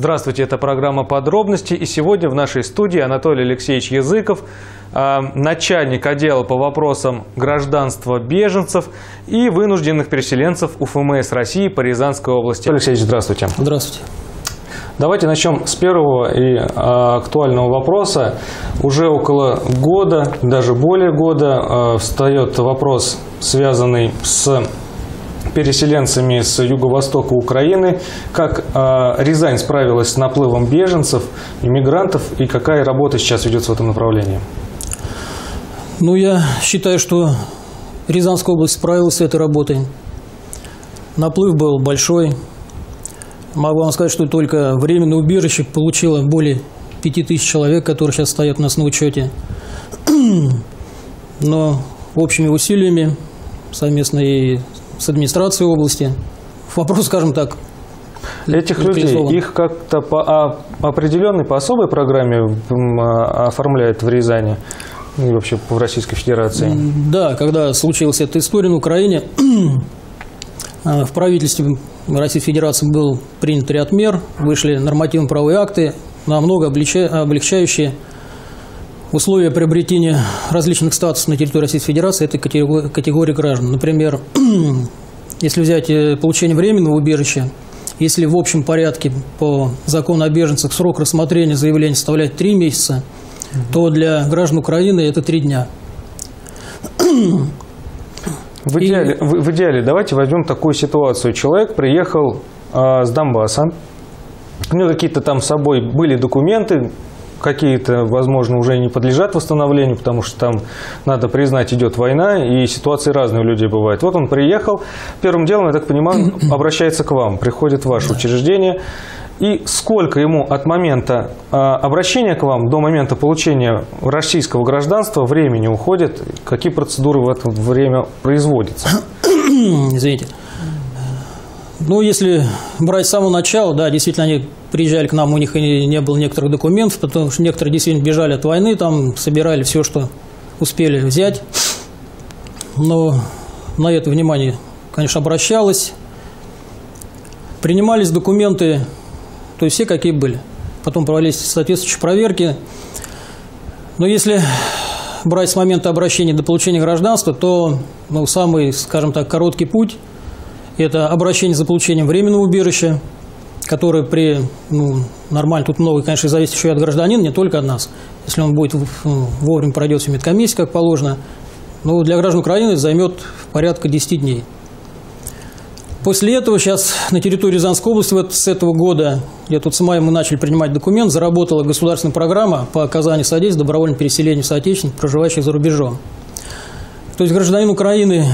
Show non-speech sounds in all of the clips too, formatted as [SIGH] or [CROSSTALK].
Здравствуйте, это программа «Подробности». И сегодня в нашей студии Анатолий Алексеевич Языков, э, начальник отдела по вопросам гражданства беженцев и вынужденных переселенцев УФМС России по Рязанской области. Анатолий Алексеевич, здравствуйте. Здравствуйте. Давайте начнем с первого и э, актуального вопроса. Уже около года, даже более года, э, встает вопрос, связанный с переселенцами с юго-востока Украины, как э, Рязань справилась с наплывом беженцев, иммигрантов и какая работа сейчас ведется в этом направлении? Ну, я считаю, что Рязанская область справилась с этой работой. Наплыв был большой. Могу вам сказать, что только временное убежище получило более 5000 человек, которые сейчас стоят у нас на учете. [CLEARS THROAT] Но общими усилиями, совместно и с администрацией области. Вопрос, скажем так, Этих людей, их как-то по а, определенной, по особой программе а, оформляют в Рязани и вообще в Российской Федерации? Да, когда случилась эта история на Украине, [CLEARS THROAT] а, в правительстве Российской Федерации был принят ряд мер, вышли нормативно-правовые акты, намного облегчающие условия приобретения различных статусов на территории Российской Федерации этой категории граждан. Например, [CLEARS THROAT] если взять э, получение временного убежища, если в общем порядке по закону о беженцах срок рассмотрения заявления составляет 3 месяца, то для граждан Украины это 3 дня. В идеале, И... в, в идеале давайте возьмем такую ситуацию. Человек приехал э, с Донбасса, у него какие-то там с собой были документы, какие-то, возможно, уже не подлежат восстановлению, потому что там, надо признать, идет война, и ситуации разные у людей бывают. Вот он приехал, первым делом, я так понимаю, [CLEARS THROAT] обращается к вам, приходит в ваше учреждение, и сколько ему от момента э, обращения к вам до момента получения российского гражданства времени уходит, какие процедуры в это время производятся? [CLEARS THROAT] Извините. Ну, если брать с самого начала, да, действительно, они приезжали к нам, у них и не было некоторых документов, потому что некоторые действительно бежали от войны, там собирали все, что успели взять. Но на это внимание, конечно, обращалось. Принимались документы, то есть все какие были. Потом проводились соответствующие проверки. Но если брать с момента обращения до получения гражданства, то ну, самый, скажем так, короткий путь – это обращение за получением временного убежища, которое при ну, нормально, тут много, конечно, зависит еще и от гражданина, не только от нас. Если он будет ну, вовремя пройдет всю медкомиссию, как положено, но для граждан Украины займет порядка 10 дней. После этого сейчас на территории Рязанской области вот с этого года, где-то с мая мы начали принимать документ, заработала государственная программа по оказанию содействия добровольному переселению соотечественников, проживающих за рубежом. То есть гражданин Украины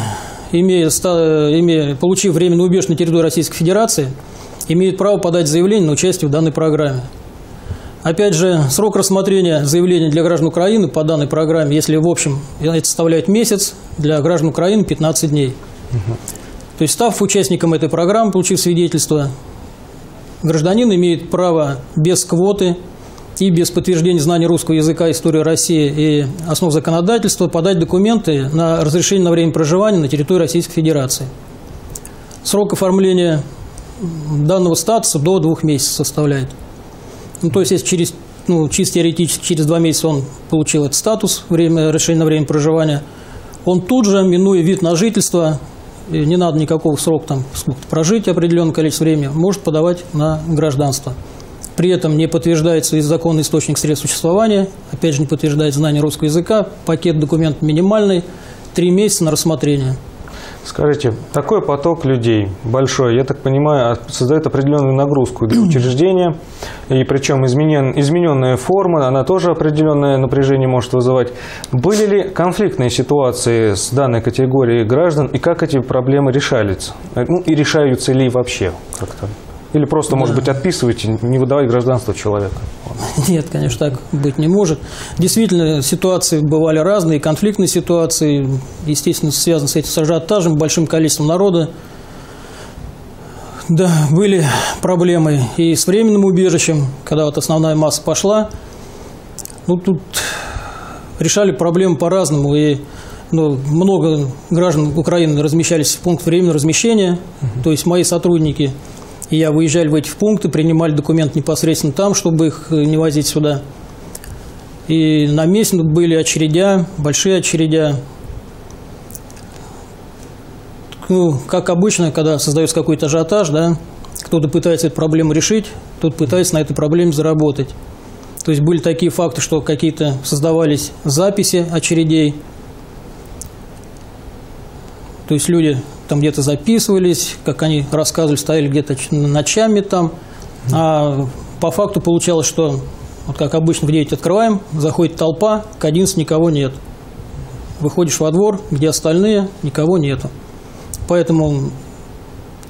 имея, имея, получив временное убежище на территории Российской Федерации, имеет право подать заявление на участие в данной программе. Опять же, срок рассмотрения заявления для граждан Украины по данной программе, если в общем это составляет месяц, для граждан Украины 15 дней. Угу. То есть, став участником этой программы, получив свидетельство, гражданин имеет право без квоты и без подтверждения знания русского языка, истории России и основ законодательства подать документы на разрешение на время проживания на территории Российской Федерации. Срок оформления данного статуса до двух месяцев составляет. Ну, то есть, если через, ну, чисто теоретически через два месяца он получил этот статус, время, решение на время проживания, он тут же, минуя вид на жительство, не надо никакого срока там, прожить определенное количество времени, может подавать на гражданство. При этом не подтверждается и законный источник средств существования, опять же не подтверждает знание русского языка, пакет документов минимальный, три месяца на рассмотрение. Скажите, такой поток людей большой, я так понимаю, а, создает определенную нагрузку для [CLEARS THROAT] учреждения, и причем изменен, измененная форма, она тоже определенное напряжение может вызывать. Были ли конфликтные ситуации с данной категорией граждан, и как эти проблемы решались? Ну, и решаются ли вообще как-то? Или просто, да. может быть, отписываете, не выдавать гражданство человека? Нет, конечно, так быть не может. Действительно, ситуации бывали разные, конфликтные ситуации, естественно, связаны с этим с ажиотажем, большим количеством народа. Да, были проблемы и с временным убежищем, когда вот основная масса пошла. Ну, тут решали проблемы по-разному. И ну, много граждан Украины размещались в пункт временного размещения. То есть мои сотрудники И я выезжали в эти пункты, принимали документы непосредственно там, чтобы их э, не возить сюда. И на месте были очередя, большие очередя. Ну, как обычно, когда создается какой-то ажиотаж, да, кто-то пытается эту проблему решить, кто-то пытается на этой проблеме заработать. То есть были такие факты, что какие-то создавались записи очередей. То есть люди там где-то записывались, как они рассказывали, стояли где-то ночами там. А по факту получалось, что вот как обычно в 9 открываем, заходит толпа, к 11 никого нет. Выходишь во двор, где остальные, никого нету. Поэтому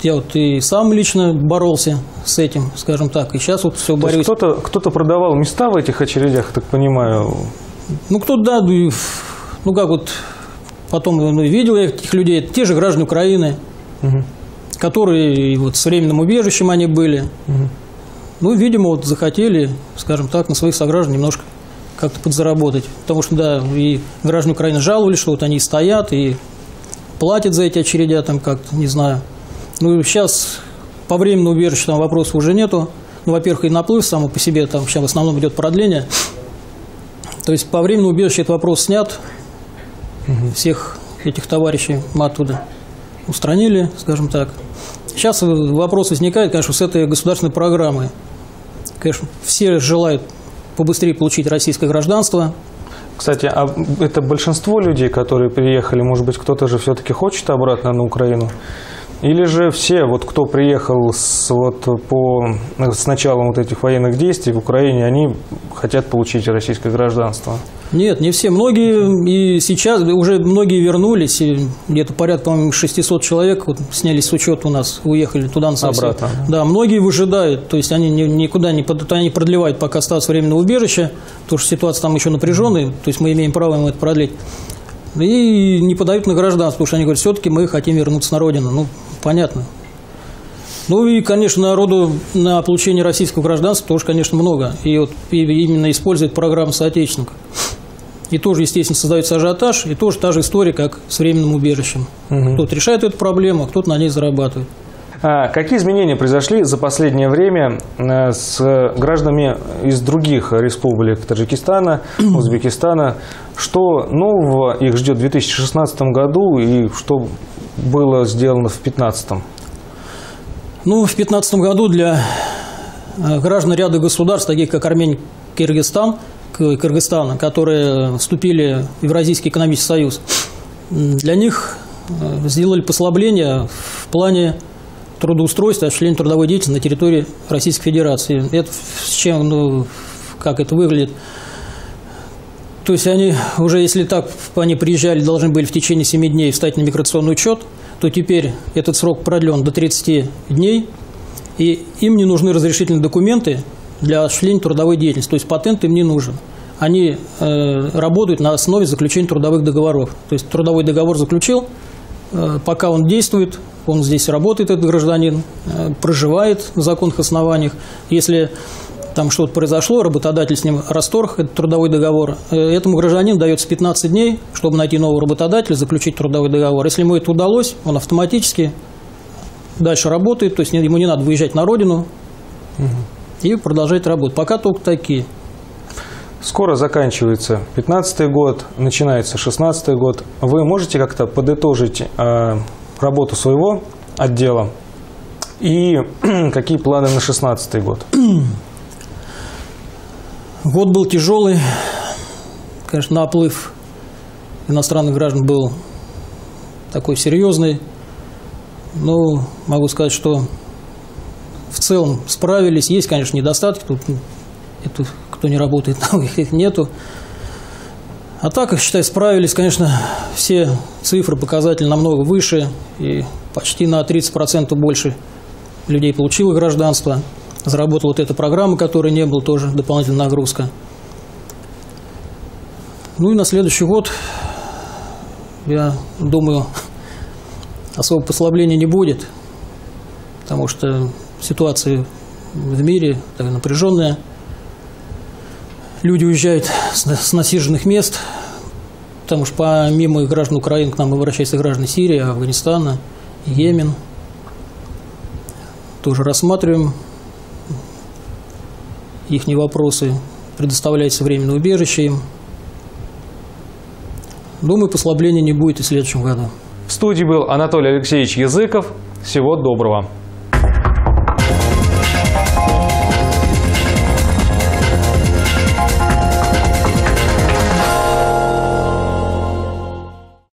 я вот и сам лично боролся с этим, скажем так, и сейчас вот все борюсь. Кто-то кто продавал места в этих очередях, так понимаю? Ну, кто-то, да, ну как вот, потом ну, видел я этих людей, те же граждане Украины, угу. которые вот с временным убежищем они были. Угу. Ну, видимо, вот захотели, скажем так, на своих сограждан немножко как-то подзаработать. Потому что, да, и граждане Украины жаловались, что вот они стоят и платят за эти очередя, там как-то, не знаю. Ну, сейчас по времени убежища там вопросов уже нету. Ну, во-первых, и наплыв само по себе, там сейчас в основном идет продление. То есть по времени убежища этот вопрос снят. Угу. Всех этих товарищей мы оттуда устранили, скажем так. Сейчас вопрос возникает, конечно, с этой государственной программы. Конечно, все желают побыстрее получить российское гражданство. Кстати, а это большинство людей, которые приехали, может быть, кто-то же все-таки хочет обратно на Украину? Или же все, вот кто приехал с, вот, по, с началом вот этих военных действий в Украине, они хотят получить российское гражданство? Нет, не все. Многие и сейчас, уже многие вернулись, где-то порядка, по-моему, 600 человек вот, снялись с учета у нас, уехали туда на совсем. Обратно. Да, многие выжидают, то есть они никуда не, они продлевают пока статус временного убежища, потому что ситуация там еще напряженная, то есть мы имеем право им это продлить. И не подают на гражданство, потому что они говорят, все-таки мы хотим вернуться на родину. Ну, понятно. Ну и, конечно, народу на получение российского гражданства тоже, конечно, много. И вот и именно используют программу соотечественников. И тоже, естественно, создается ажиотаж, и тоже та же история, как с временным убежищем. Угу. Кто-то решает эту проблему, а кто-то на ней зарабатывает. А какие изменения произошли за последнее время э, с гражданами из других республик Таджикистана, [CLEARS THROAT] Узбекистана? Что нового их ждет в 2016 году и что было сделано в 2015? Ну, в 2015 году для э, граждан ряда государств, таких как Армения, Киргизстан, Кыргызстана, которые вступили в Евразийский экономический союз, для них э, сделали послабление в плане трудоустройства, осуществления трудовой деятельности на территории Российской Федерации. Это с чем, ну, как это выглядит? То есть они уже, если так они приезжали, должны были в течение 7 дней встать на миграционный учет, то теперь этот срок продлен до 30 дней, и им не нужны разрешительные документы для осуществления трудовой деятельности, то есть патент им не нужен. Они э, работают на основе заключения трудовых договоров. То есть трудовой договор заключил, э, пока он действует, он здесь работает, этот гражданин, э, проживает на законных основаниях. Если там что-то произошло, работодатель с ним расторг этот трудовой договор, э, этому гражданину дается 15 дней, чтобы найти нового работодателя, заключить трудовой договор. Если ему это удалось, он автоматически дальше работает, то есть ему не надо выезжать на родину угу. и продолжать работать. Пока только такие. Скоро заканчивается 15 год, начинается 16 год. Вы можете как-то подытожить э, работу своего отдела и [CLEARS THROAT] какие планы на 16 год? [CLEARS THROAT] Год был тяжелый. Конечно, наплыв иностранных граждан был такой серьезный. Но могу сказать, что в целом справились. Есть, конечно, недостатки. Тут это, кто не работает, [LAUGHS] там их нету. А так, я считаю, справились, конечно, все цифры, показатели намного выше, и почти на 30% больше людей получило гражданство. Заработала вот эта программа, которой не было, тоже дополнительная нагрузка. Ну и на следующий год, я думаю, [LAUGHS] особого послабления не будет, потому что ситуация в мире такая напряженная – люди уезжают с насиженных мест, потому что помимо граждан Украины к нам обращаются граждане Сирии, Афганистана, Йемен. тоже рассматриваем их вопросы, предоставляется временное убежище им. Думаю, послабления не будет и в следующем году. В студии был Анатолий Алексеевич Языков. Всего доброго.